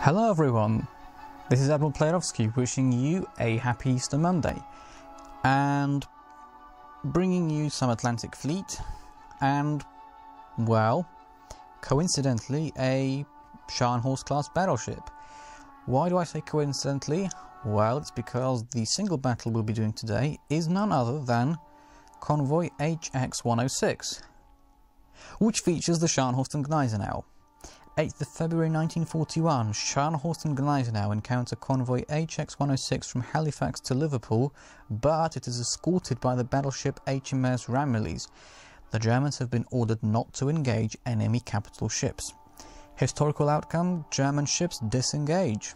Hello everyone, this is Admiral Playerovski wishing you a happy Easter Monday and bringing you some Atlantic Fleet and, well, coincidentally, a Scharnhorst class battleship. Why do I say coincidentally? Well, it's because the single battle we'll be doing today is none other than Convoy HX-106, which features the Scharnhorst and Gneisenau. 8th of February 1941, Scharnhorst and Gneisenau encounter convoy HX-106 from Halifax to Liverpool, but it is escorted by the battleship HMS Ramillies. The Germans have been ordered not to engage enemy capital ships. Historical outcome, German ships disengage.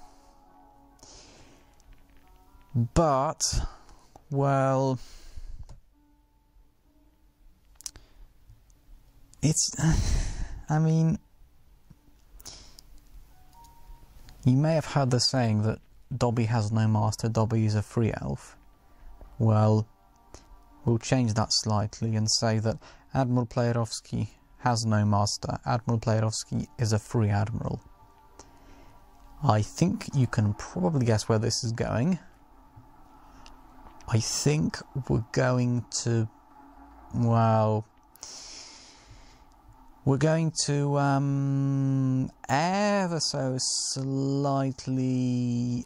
But, well... It's... I mean... You may have heard the saying that Dobby has no master, Dobby is a free elf. Well, we'll change that slightly and say that Admiral Playerovski has no master, Admiral Playerovski is a free admiral. I think you can probably guess where this is going. I think we're going to, well, we're going to um, ever so slightly,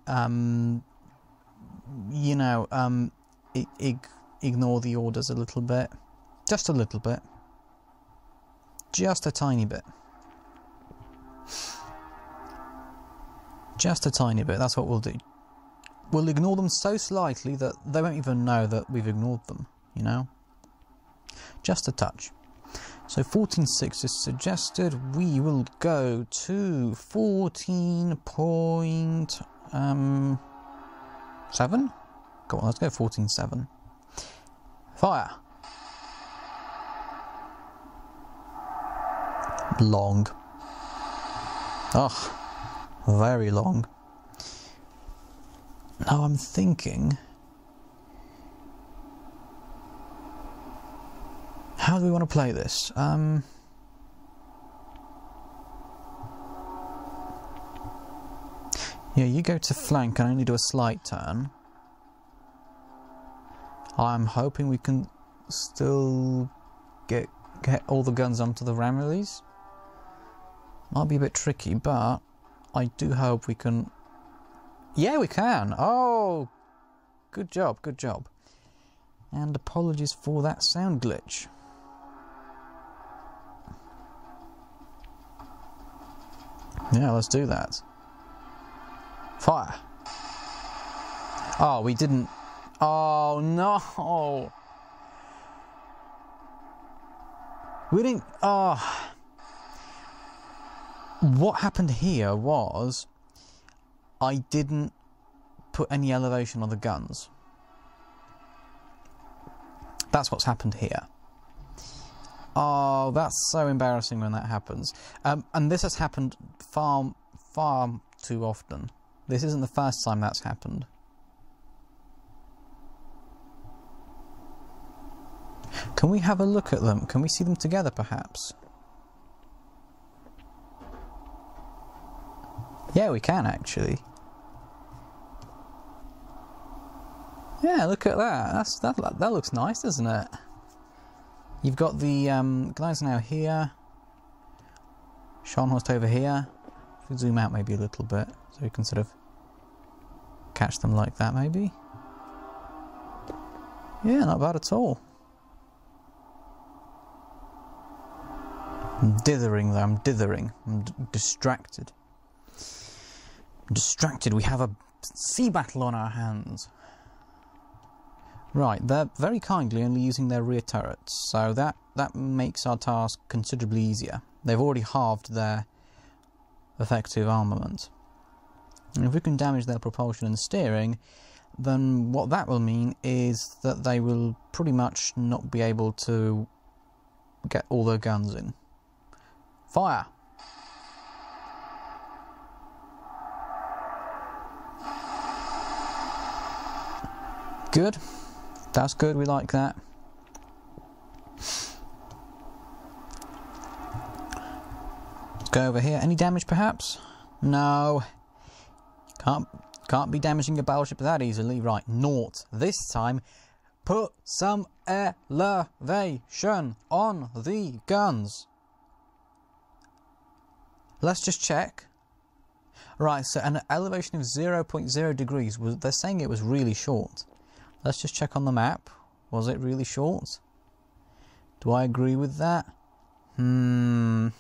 um, you know, um, ig- ignore the orders a little bit. Just a little bit. Just a tiny bit. Just a tiny bit, that's what we'll do. We'll ignore them so slightly that they won't even know that we've ignored them, you know? Just a touch. So 14.6 is suggested. We will go to 14 point um, 7. Go on, let's go 14.7. Fire. Long. Oh, very long. Now I'm thinking How do we want to play this? Um, yeah, you go to flank and only do a slight turn. I'm hoping we can still get get all the guns onto the Ramillies. Might be a bit tricky, but I do hope we can. Yeah, we can. Oh, good job, good job. And apologies for that sound glitch. Yeah, let's do that. Fire. Oh, we didn't. Oh, no. We didn't. Oh. What happened here was I didn't put any elevation on the guns. That's what's happened here. Oh, that's so embarrassing when that happens. Um, and this has happened far, far too often. This isn't the first time that's happened. Can we have a look at them? Can we see them together, perhaps? Yeah, we can, actually. Yeah, look at that. That's, that, that looks nice, doesn't it? You've got the um, now here, Scharnhorst over here. If we zoom out maybe a little bit, so we can sort of catch them like that maybe. Yeah, not bad at all. I'm dithering though, I'm dithering. I'm distracted. I'm distracted, we have a sea battle on our hands. Right, they're very kindly only using their rear turrets, so that, that makes our task considerably easier. They've already halved their effective armament. And if we can damage their propulsion and steering, then what that will mean is that they will pretty much not be able to get all their guns in. Fire! Good. That's good, we like that. Let's go over here. Any damage perhaps? No. Can't can't be damaging a battleship that easily. Right, naught. This time, put some elevation on the guns. Let's just check. Right, so an elevation of 0.0 degrees, was, they're saying it was really short. Let's just check on the map. Was it really short? Do I agree with that? Hmm.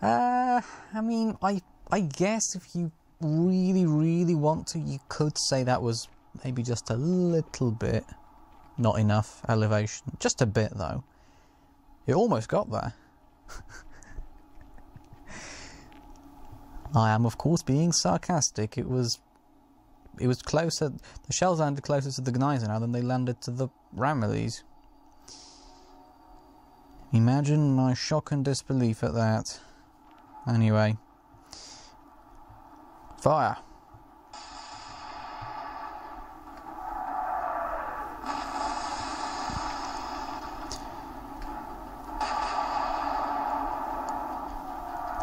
Uh, I mean, I I guess if you really, really want to, you could say that was maybe just a little bit not enough elevation. Just a bit, though. It almost got there. I am, of course, being sarcastic. It was, it was closer. The shells landed closer to the Gneisenau than they landed to the Ramillies. Imagine my shock and disbelief at that. Anyway. Fire.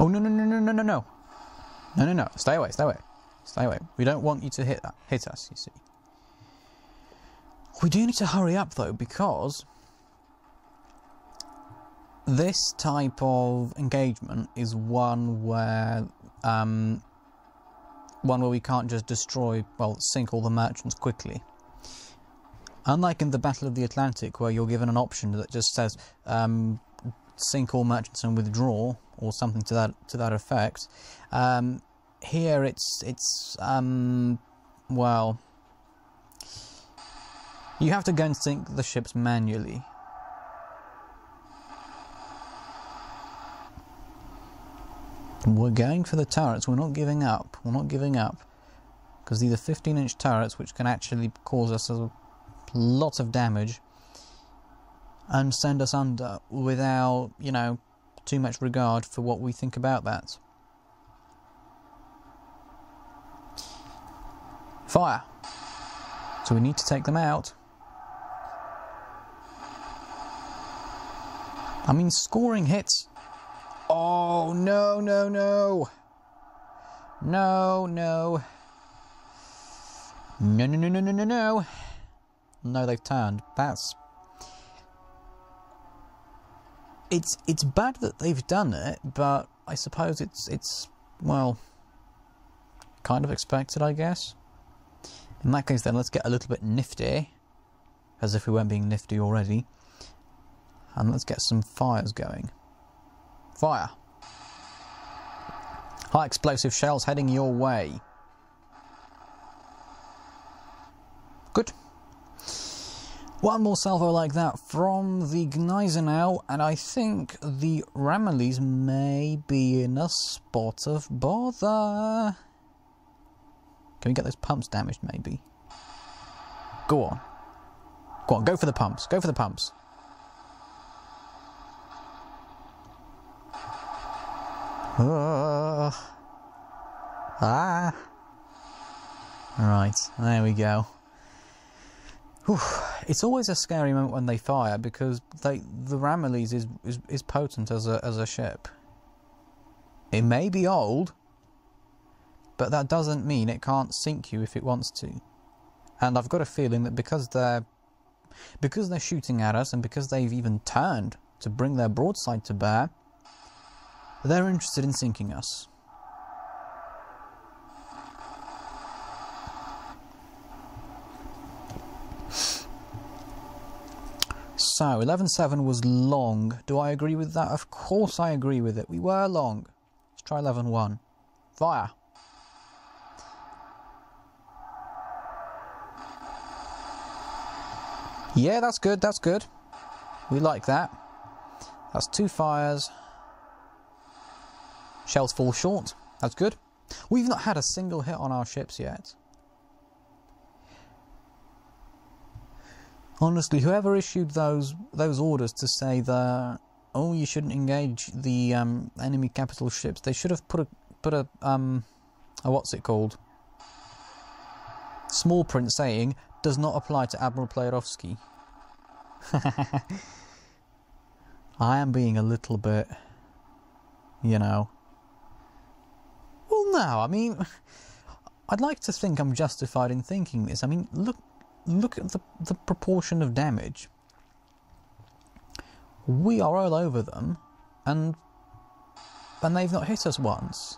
Oh no no no no no no no. No no no. Stay away, stay away. Stay away. We don't want you to hit that hit us, you see. We do need to hurry up though because this type of engagement is one where um, one where we can't just destroy, well, sink all the merchants quickly. Unlike in the Battle of the Atlantic, where you're given an option that just says um, sink all merchants and withdraw, or something to that to that effect. Um, here, it's it's um, well, you have to go and sink the ships manually. We're going for the turrets. We're not giving up. We're not giving up. Because these are 15 inch turrets which can actually cause us a lot of damage and send us under without, you know, too much regard for what we think about that. Fire! So we need to take them out. I mean, scoring hits Oh, no, no, no. No, no. No, no, no, no, no, no, no. No, they've turned. That's... It's it's bad that they've done it, but I suppose it's it's well kind of expected, I guess. In that case, then let's get a little bit nifty, as if we weren't being nifty already, and let's get some fires going. Fire. High explosive shells heading your way. Good. One more salvo like that from the Gneisenau, and I think the Ramillies may be in a spot of bother. Can we get those pumps damaged, maybe? Go on. Go on, go for the pumps. Go for the pumps. Uh, ah. Right, there we go. Whew. It's always a scary moment when they fire because they, the Ramillies is, is, is potent as a, as a ship. It may be old, but that doesn't mean it can't sink you if it wants to. And I've got a feeling that because they're because they're shooting at us and because they've even turned to bring their broadside to bear, they're interested in sinking us. So, 11.7 was long. Do I agree with that? Of course I agree with it. We were long. Let's try 11.1. Fire. Yeah, that's good, that's good. We like that. That's two fires. Shells fall short. That's good. We've not had a single hit on our ships yet. Honestly, whoever issued those those orders to say that oh you shouldn't engage the um, enemy capital ships, they should have put a put a um a what's it called small print saying does not apply to Admiral Playerovski. I am being a little bit, you know, Well, no, I mean, I'd like to think I'm justified in thinking this. I mean, look, look at the, the proportion of damage. We are all over them, and and they've not hit us once.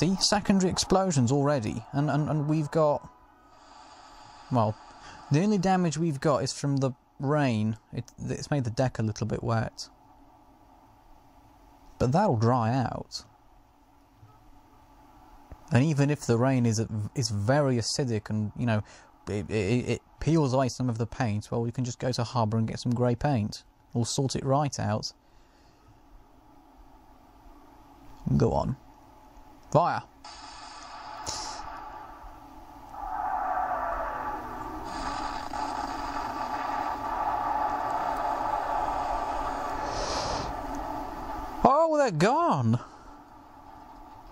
See, secondary explosions already, and, and, and we've got. Well, the only damage we've got is from the rain. It, it's made the deck a little bit wet. But that'll dry out. And even if the rain is is very acidic and you know it, it, it peels away some of the paint, well, we can just go to harbour and get some grey paint. We'll sort it right out. Go on. Fire. Oh, they're gone.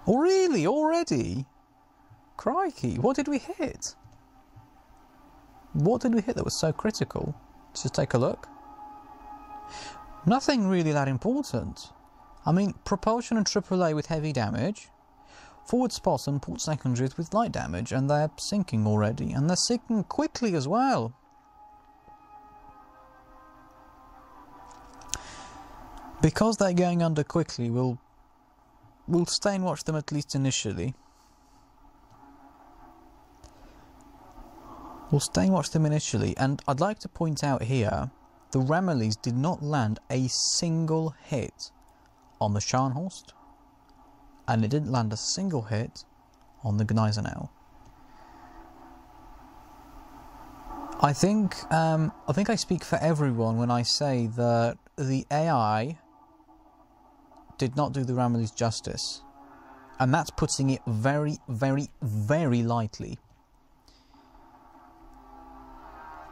Oh, really? Already? Crikey, what did we hit? What did we hit that was so critical? Let's just take a look. Nothing really that important. I mean, propulsion and AAA with heavy damage, forward spots and port secondaries with light damage, and they're sinking already, and they're sinking quickly as well. Because they're going under quickly, we'll we'll stay and watch them at least initially. We'll stay and watch them initially, and I'd like to point out here, the Ramillies did not land a single hit on the Scharnhorst, and it didn't land a single hit on the Gneisenau. I think um, I think I speak for everyone when I say that the AI did not do the Ramillies justice, and that's putting it very, very, very lightly.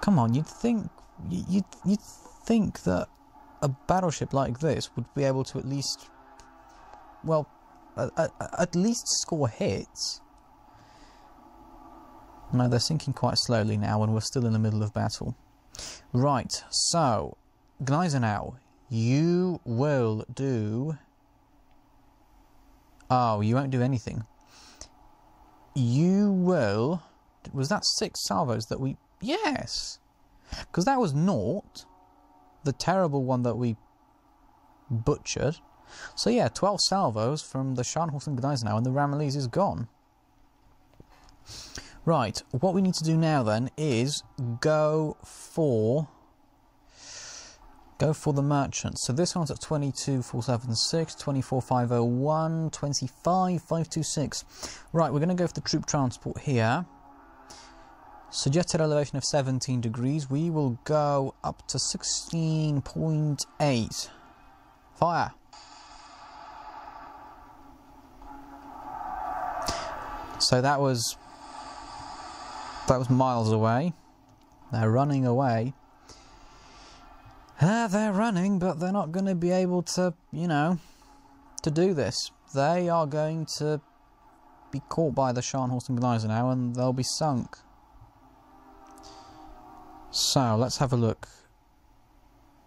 Come on, you'd think you'd you'd think that a battleship like this would be able to at least, well, at, at least score hits. No, they're sinking quite slowly now, and we're still in the middle of battle. Right, so Gneisenau, you will do. Oh, you won't do anything. You will. Was that six salvos that we Yes. Because that was naught. The terrible one that we butchered. So yeah, 12 salvos from the Scharnhorst and Gneisenau and the Ramillies is gone. Right, what we need to do now then is go for go for the merchant. So this one's at 22476, 24501, 25526. Right, we're going to go for the troop transport here. Suggested elevation of 17 degrees. We will go up to 16.8. Fire. So that was that was miles away. They're running away. Uh, they're running, but they're not going to be able to, you know, to do this. They are going to be caught by the Scharnhorst and Gneisenau and they'll be sunk. So let's have a look.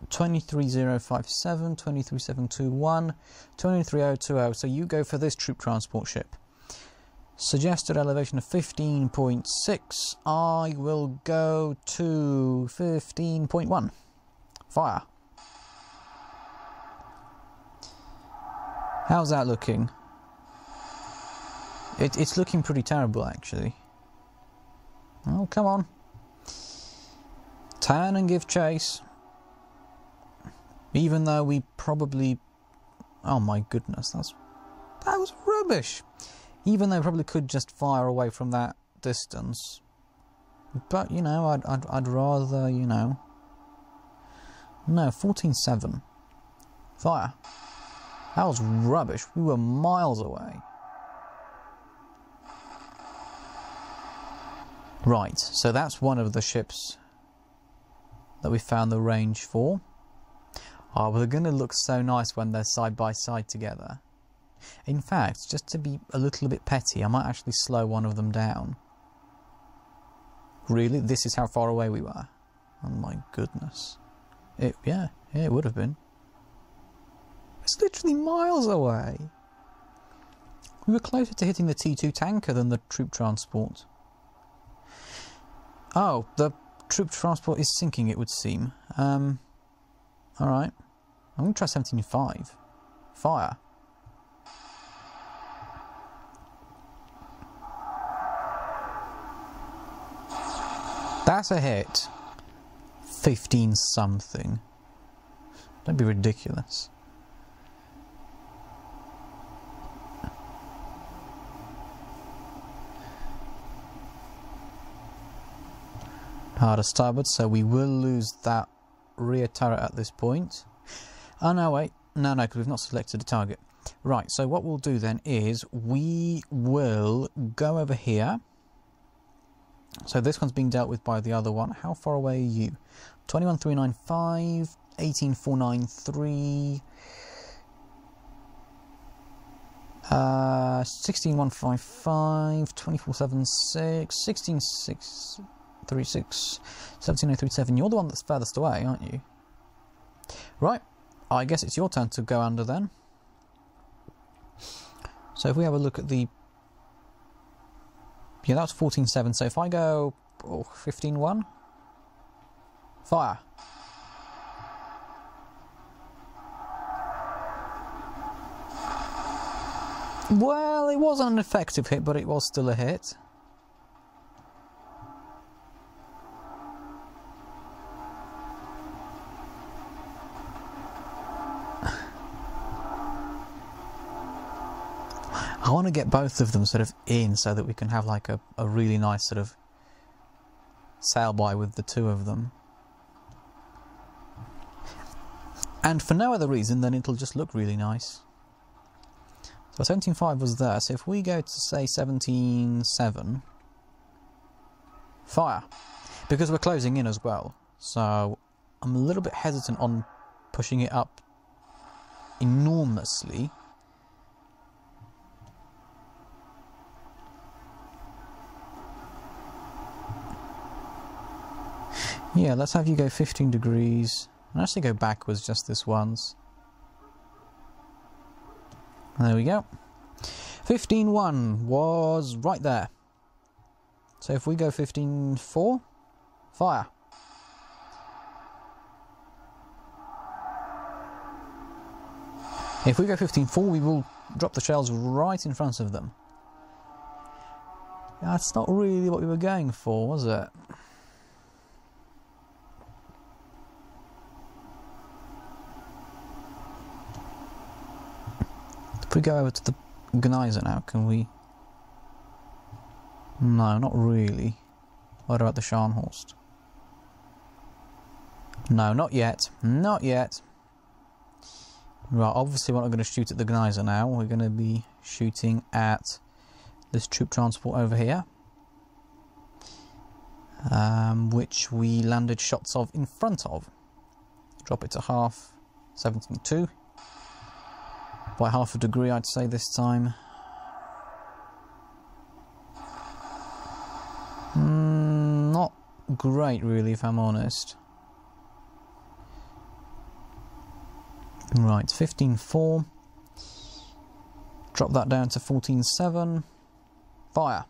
23057, 23721, 23020. So you go for this troop transport ship. Suggested elevation of 15.6. I will go to 15.1. Fire. How's that looking? It, it's looking pretty terrible, actually. Oh, come on. Turn and give chase. Even though we probably... Oh my goodness, that's... That was rubbish! Even though we probably could just fire away from that distance. But, you know, I'd, I'd, I'd rather, you know... No, 14-7. Fire. That was rubbish. We were miles away. Right, so that's one of the ships that we found the range for. Ah, oh, they're going to look so nice when they're side by side together. In fact, just to be a little bit petty, I might actually slow one of them down. Really? This is how far away we were? Oh my goodness. It, yeah, yeah, it would have been. It's literally miles away. We were closer to hitting the T2 tanker than the troop transport. Oh, the troop transport is sinking, it would seem. Um, Alright. I'm going to try 17.5. Fire. That's a hit. 15 something. Don't be ridiculous. Harder starboard, so we will lose that rear turret at this point. Oh no, wait. No, no, because we've not selected a target. Right, so what we'll do then is we will go over here. So this one's being dealt with by the other one. How far away are you? 21395, 18493, uh, 16155, 2476, 16636, 17037. You're the one that's furthest away, aren't you? Right, I guess it's your turn to go under then. So if we have a look at the... Yeah, that's 14.7, so if I go oh, 15.1, fire. Well, it wasn't an effective hit, but it was still a hit. I want to get both of them sort of in so that we can have like a, a really nice sort of sail by with the two of them. And for no other reason than it'll just look really nice. So 17.5 was there, so if we go to say 17.7, fire. Because we're closing in as well, so I'm a little bit hesitant on pushing it up enormously. Yeah, let's have you go 15 degrees. And actually go backwards just this once. There we go. 15.1 was right there. So if we go 15.4, fire. If we go 15.4, we will drop the shells right in front of them. That's not really what we were going for, was it? We go over to the Gneisenau, can we... No, not really. What about the Scharnhorst? No, not yet. Not yet. Right, obviously we're not going to shoot at the Gneisenau. We're going to be shooting at this troop transport over here. Um, which we landed shots of in front of. Drop it to half, 17.2 by half a degree I'd say this time. Mm, not great really if I'm honest. Right, 15.4. Drop that down to 14.7. Fire.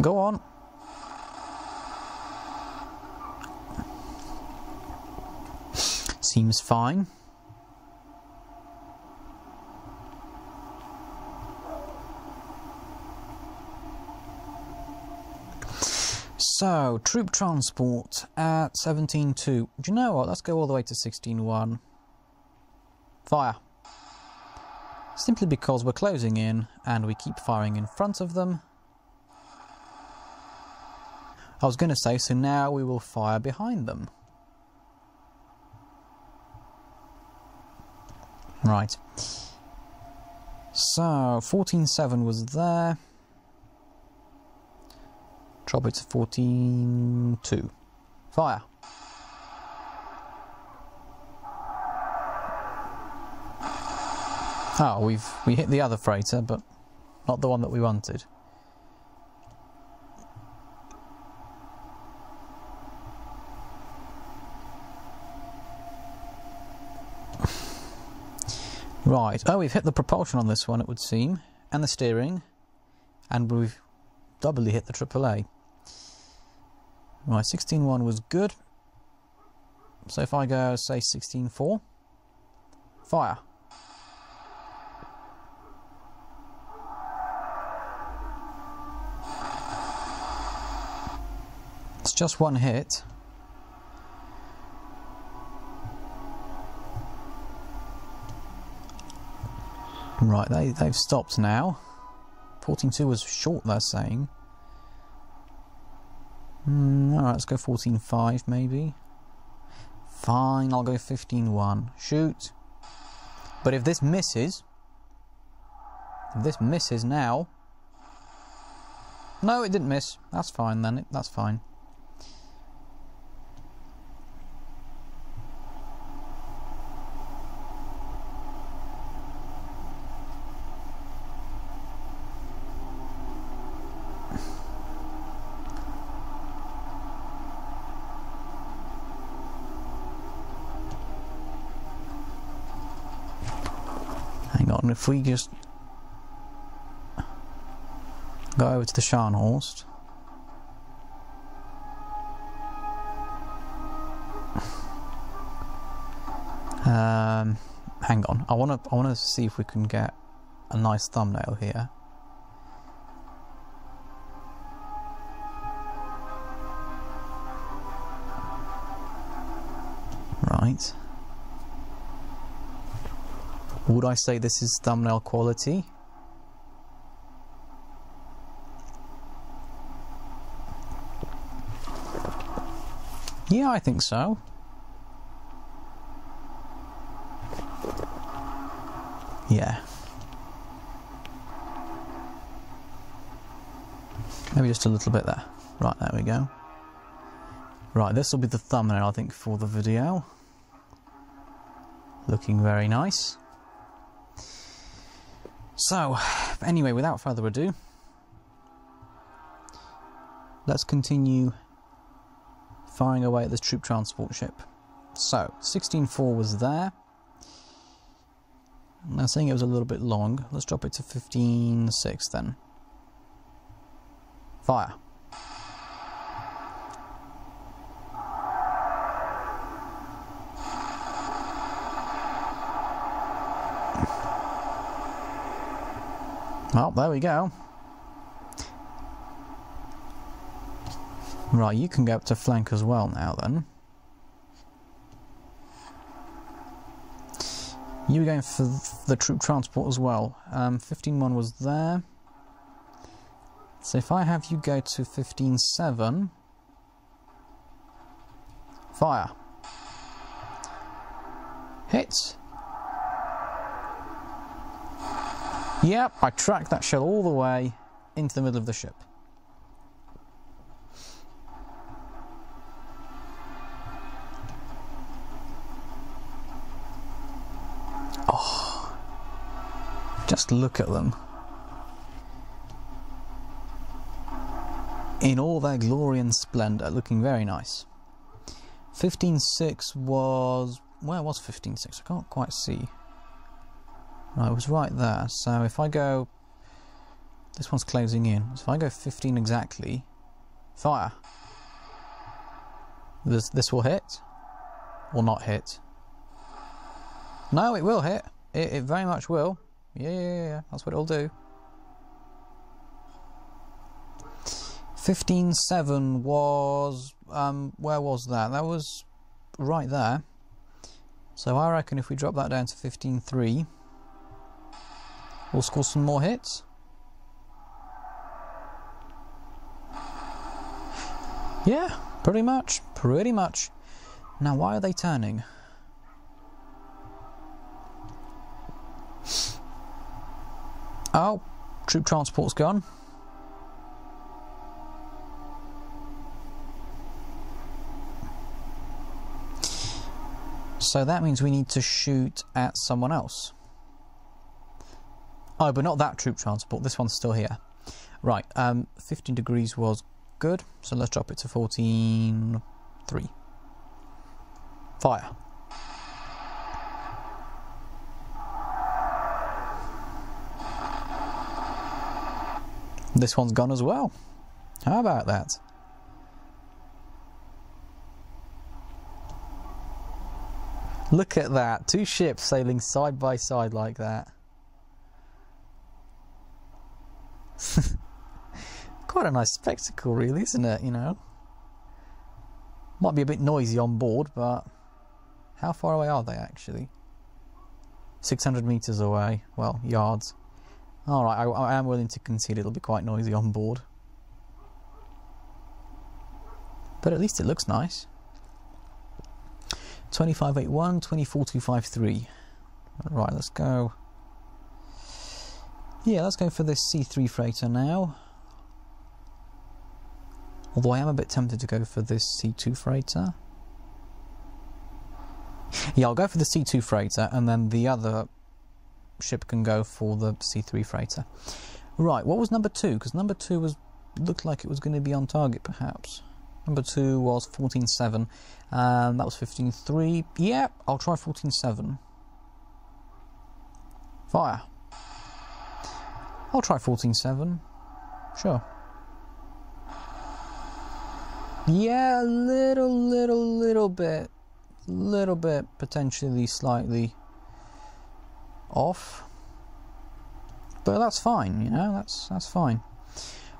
Go on. Seems fine. So, troop transport at 17.2. Do you know what? Let's go all the way to 16.1. Fire. Simply because we're closing in and we keep firing in front of them. I was going to say, so now we will fire behind them. Right. So, 14.7 was there. Drop it to 14.2. Fire. Oh, we've we hit the other freighter, but not the one that we wanted. Right, oh, we've hit the propulsion on this one, it would seem, and the steering, and we've doubly hit the AAA. Right, 16.1 was good. So if I go, say, 16.4, fire. It's just one hit. Right, they, they've stopped now. 14.2 was short, they're saying. Mm, Alright, let's go 14.5 maybe. Fine, I'll go 15.1. Shoot. But if this misses... If this misses now... No, it didn't miss. That's fine then. That's fine. Hang on, if we just go over to the Scharnhorst. Um, hang on, I want to I want to see if we can get a nice thumbnail here. Right. Would I say this is thumbnail quality? Yeah, I think so. Yeah. Maybe just a little bit there. Right, there we go. Right, this will be the thumbnail, I think, for the video. Looking very nice. So, anyway, without further ado, let's continue firing away at this troop transport ship. So, 16.4 was there. Now, saying it was a little bit long, let's drop it to 15.6 then. Fire. Well, there we go. Right, you can go up to flank as well now then. You were going for the troop transport as well. Um, 15-1 was there. So if I have you go to 15-7... Fire. Yep, I tracked that shell all the way into the middle of the ship. Oh, just look at them. In all their glory and splendour, looking very nice. 15.6 was... Where was 15.6? I can't quite see. It was right there. So if I go... This one's closing in. So if I go 15 exactly... Fire! This, this will hit. Or not hit. No, it will hit. It, it very much will. Yeah, yeah, yeah, that's what it'll do. 15.7 was... Um, where was that? That was right there. So I reckon if we drop that down to 15.3... We'll score some more hits. Yeah, pretty much. Pretty much. Now, why are they turning? Oh, troop transport's gone. So that means we need to shoot at someone else. Oh, but not that troop transport. This one's still here. Right, um, 15 degrees was good, so let's drop it to 14... 3. Fire. This one's gone as well. How about that? Look at that. Two ships sailing side by side like that. Quite a nice spectacle, really, isn't it? You know? Might be a bit noisy on board, but how far away are they actually? 600 metres away. Well, yards. Alright, I, I am willing to concede it'll be quite noisy on board. But at least it looks nice. 2581, 24253. Right, let's go. Yeah, let's go for this C3 freighter now. Although I am a bit tempted to go for this C2 freighter. Yeah, I'll go for the C2 freighter and then the other ship can go for the C3 freighter. Right, what was number two? Because number two was looked like it was going to be on target perhaps. Number two was 14.7, and um, that was 15.3. Yeah, I'll try 14.7. Fire. I'll try 14.7. Sure. Yeah, a little, little, little bit, little bit potentially slightly off, but that's fine. You know, that's that's fine.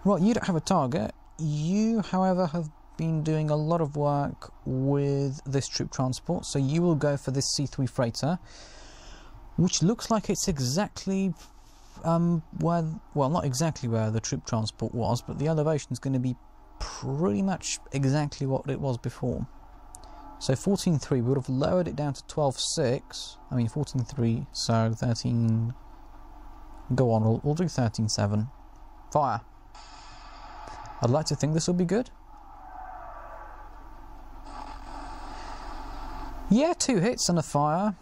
Right, you don't have a target. You, however, have been doing a lot of work with this troop transport, so you will go for this C3 freighter, which looks like it's exactly um, where, well, not exactly where the troop transport was, but the elevation is going to be pretty much exactly what it was before. So 14.3, we would have lowered it down to 12.6, I mean 14.3, so 13, go on, we'll, we'll do 13.7. Fire. I'd like to think this will be good. Yeah, two hits and a fire.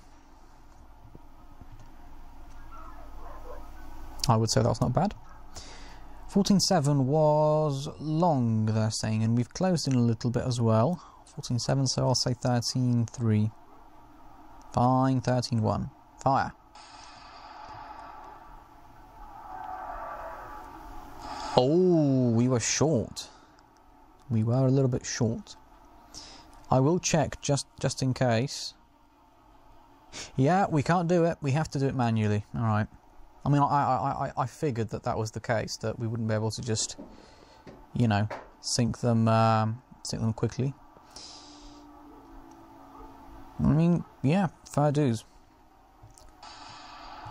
I would say that's not bad. 14.7 was long, they're saying, and we've closed in a little bit as well. 14.7, so I'll say 13.3. Fine, 13.1. Fire. Oh, we were short. We were a little bit short. I will check just just in case. Yeah, we can't do it. We have to do it manually. All right. I mean, I, I, I, I figured that that was the case, that we wouldn't be able to just, you know, sink them, um, sink them quickly. I mean, yeah, fair dues.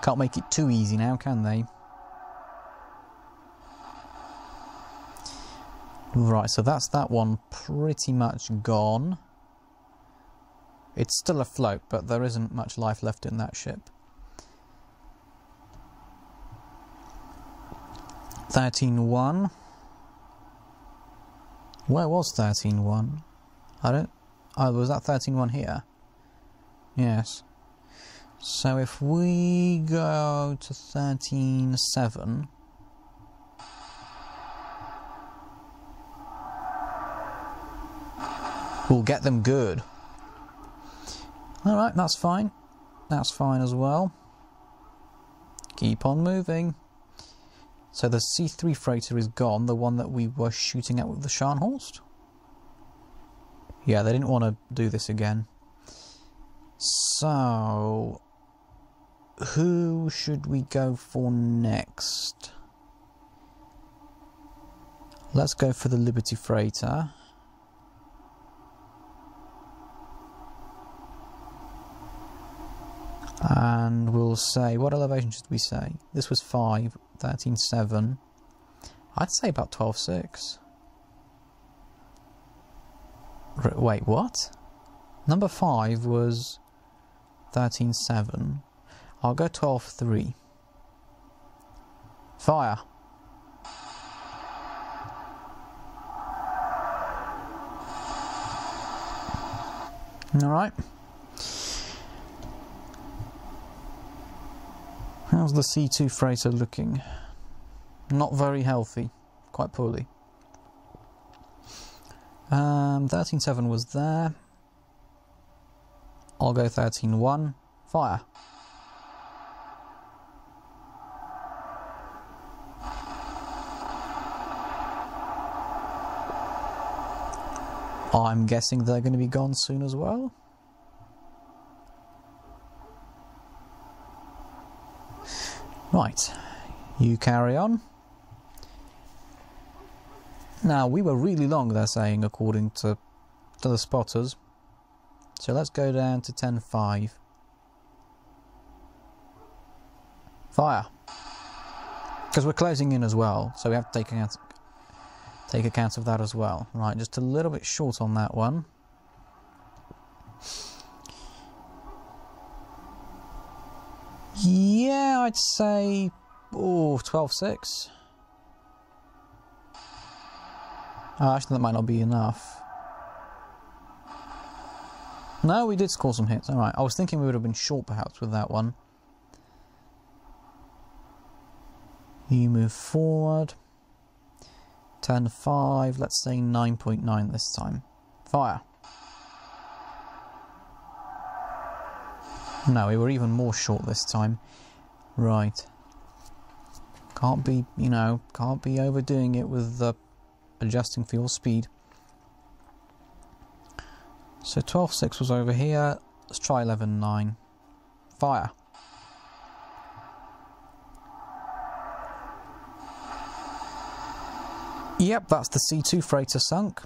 Can't make it too easy now, can they? Right, so that's that one pretty much gone. It's still afloat, but there isn't much life left in that ship. 13.1. Where was 13.1? I don't... Oh, was that 13.1 here? Yes. So if we go to 13.7... We'll get them good. Alright, that's fine. That's fine as well. Keep on moving. So the C3 freighter is gone, the one that we were shooting at with the Scharnhorst. Yeah, they didn't want to do this again. So, who should we go for next? Let's go for the Liberty freighter. and we'll say what elevation should we say this was 5 13 7 I'd say about 12 6 wait what? Number 5 was 13.7. I'll go 12.3. fire. All How's the C2 freighter looking? Not very healthy, quite poorly. Um, 13.7 was there. I'll go 13.1. Fire. I'm guessing they're going to be gone soon as well. Right, you carry on. Now, we were really long, they're saying, according to, to the spotters. So let's go down to 10.5. Fire. Because we're closing in as well, so we have to take account, take account of that as well. Right, just a little bit short on that one. Yeah, I'd say, oh, 12.6. Oh, actually, that might not be enough. No, we did score some hits. Alright, I was thinking we would have been short perhaps with that one. You move forward. 10 5, let's say 9.9 this time. Fire. No, we were even more short this time. Right. Can't be, you know, can't be overdoing it with the adjusting for your speed. So 12.6 was over here. Let's try 11.9. Fire. Yep, that's the C2 freighter sunk.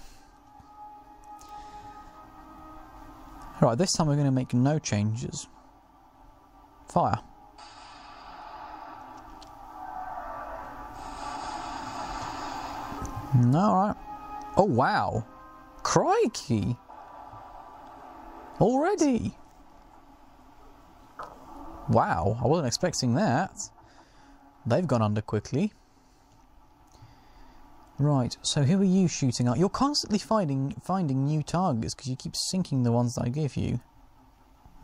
Right, this time we're going to make no changes. Fire. Alright. Oh, wow. Crikey. Already. Wow, I wasn't expecting that. They've gone under quickly. Right, so who are you shooting at? You're constantly finding finding new targets because you keep sinking the ones that I give you.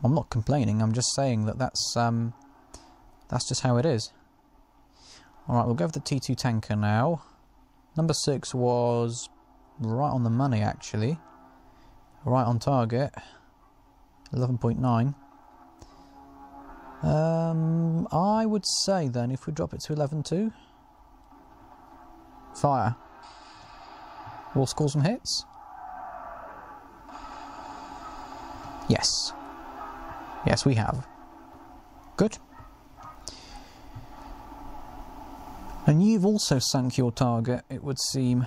I'm not complaining. I'm just saying that that's um, that's just how it is. All right, we'll go for the T2 tanker now. Number six was right on the money, actually. Right on target. 11.9. Um, I would say then if we drop it to 11.2. Fire. We'll score some hits. Yes. Yes, we have. Good. And you've also sunk your target, it would seem.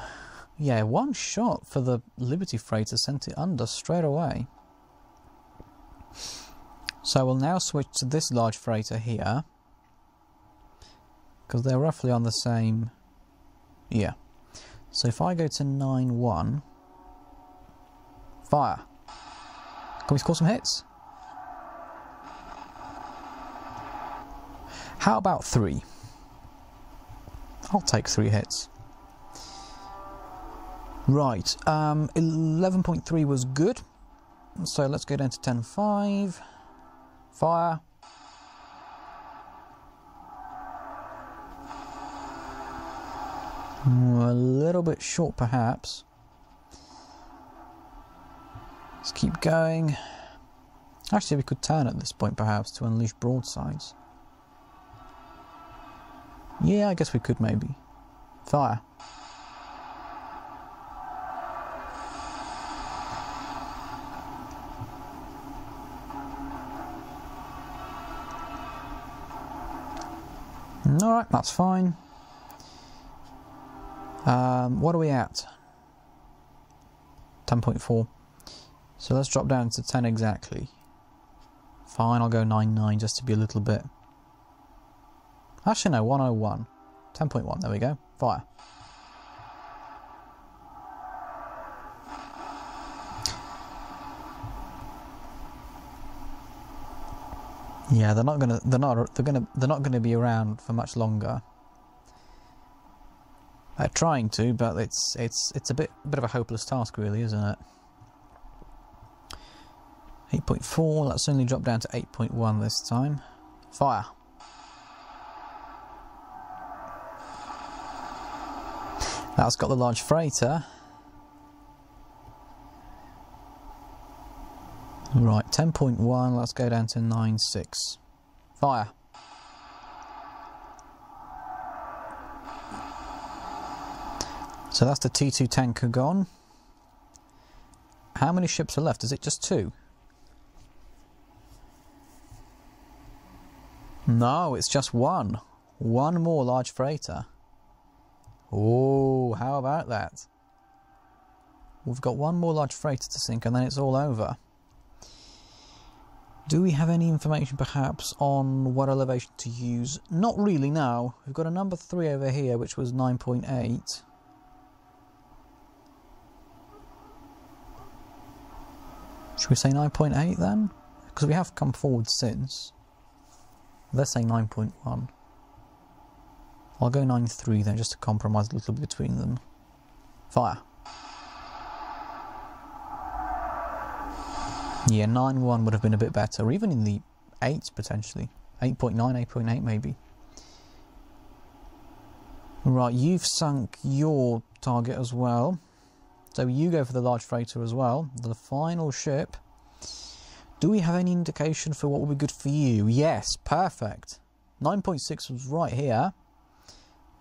Yeah, one shot for the Liberty freighter sent it under straight away. So we'll now switch to this large freighter here. Because they're roughly on the same... Yeah. So if I go to 9-1... Fire! Can we score some hits? How about three? I'll take three hits. Right, um, 11.3 was good. So let's go down to 10.5. Fire. A little bit short perhaps. Let's keep going. Actually, we could turn at this point perhaps to unleash broadsides. Yeah, I guess we could maybe. Fire. Alright, that's fine. Um, what are we at? 10.4. So let's drop down to 10 exactly. Fine, I'll go 9.9 just to be a little bit Actually, no, 101. 10.1, there we go. Fire. Yeah, they're not gonna. They're not. They're gonna. They're not gonna be around for much longer. They're trying to, but it's it's it's a bit bit of a hopeless task, really, isn't it? 8.4. Let's only dropped down to 8.1 this time. Fire. That's got the large freighter. Right, 10.1, let's go down to 9.6. Fire. So that's the T2 tanker gone. How many ships are left? Is it just two? No, it's just one. One more large freighter. Oh, how about that? We've got one more large freighter to sink and then it's all over. Do we have any information perhaps on what elevation to use? Not really now. We've got a number 3 over here which was 9.8. Should we say 9.8 then? Because we have come forward since. Let's say 9.1. I'll go 9-3 then just to compromise a little bit between them. Fire. Yeah, 9-1 would have been a bit better, or even in the 8s potentially. 8.9, 8.8 maybe. Right, you've sunk your target as well. So you go for the large freighter as well. The final ship. Do we have any indication for what will be good for you? Yes, perfect. 9.6 was right here.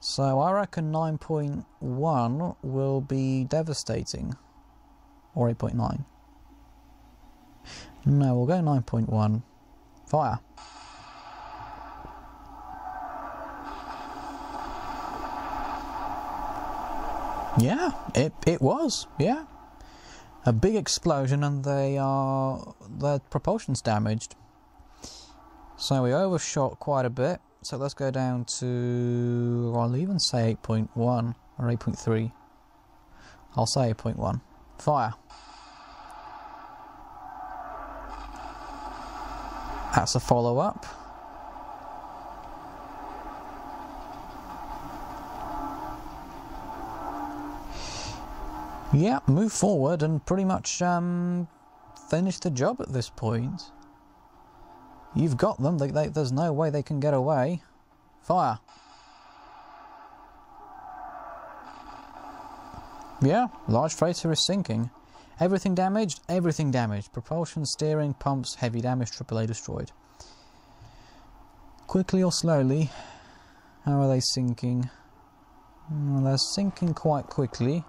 So I reckon 9.1 will be devastating. Or 8.9. No, we'll go 9.1. Fire. Yeah, it, it was, yeah. A big explosion and they are their propulsion's damaged. So we overshot quite a bit. So let's go down to I'll even say 8.1 or 8.3. I'll say 8.1. Fire. That's a follow up. Yeah, move forward and pretty much um, finish the job at this point. You've got them, they, they, there's no way they can get away. Fire. Yeah, large freighter is sinking. Everything damaged? Everything damaged. Propulsion, steering, pumps, heavy damage, AAA destroyed. Quickly or slowly? How are they sinking? Well, they're sinking quite quickly.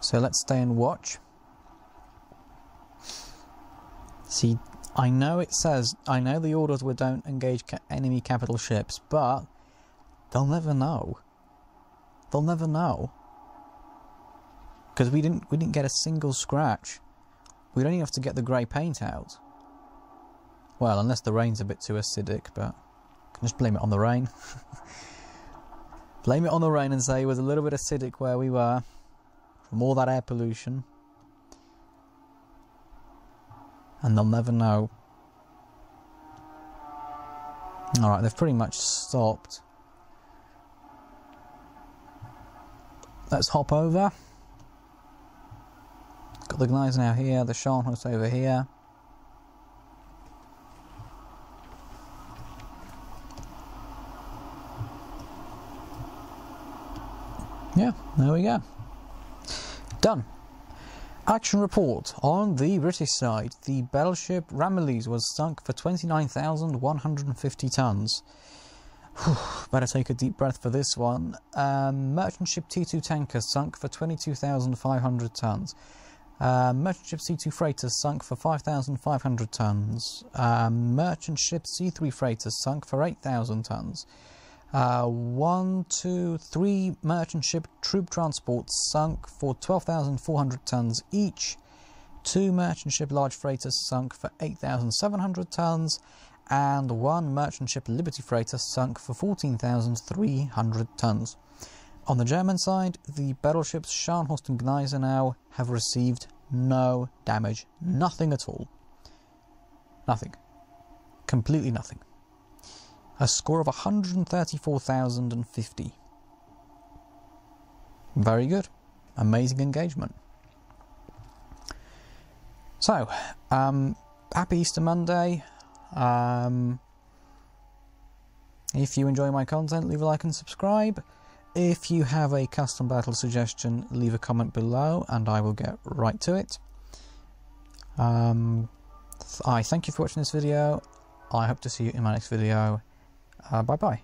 So let's stay and watch. See, I know it says, I know the orders were don't engage ca enemy capital ships, but they'll never know. They'll never know because we didn't we didn't get a single scratch. We don't even have to get the grey paint out. Well, unless the rain's a bit too acidic, but can just blame it on the rain. blame it on the rain and say it was a little bit acidic where we were from all that air pollution. And they'll never know. Alright, they've pretty much stopped. Let's hop over. Got the guys now here, the Scharnhorst over here. Yeah, there we go. Done. Action report. On the British side, the battleship Ramillies was sunk for 29,150 tons. better take a deep breath for this one. Um, merchant ship T2 tanker sunk for 22,500 tons. Uh, merchant ship C2 freighter sunk for 5,500 tons. Uh, merchant ship C3 freighter sunk for 8,000 tons. Uh, one, two, three merchant ship troop transports sunk for 12,400 tons each. Two merchant ship large freighters sunk for 8,700 tons. And one merchant ship Liberty freighter sunk for 14,300 tons. On the German side, the battleships Scharnhorst and Gneisenau have received no damage. Nothing at all. Nothing. Completely nothing. A score of 134,050. Very good. Amazing engagement. So, um, happy Easter Monday. Um, if you enjoy my content, leave a like and subscribe. If you have a custom battle suggestion, leave a comment below and I will get right to it. Um, I thank you for watching this video. I hope to see you in my next video. Uh, bye bye.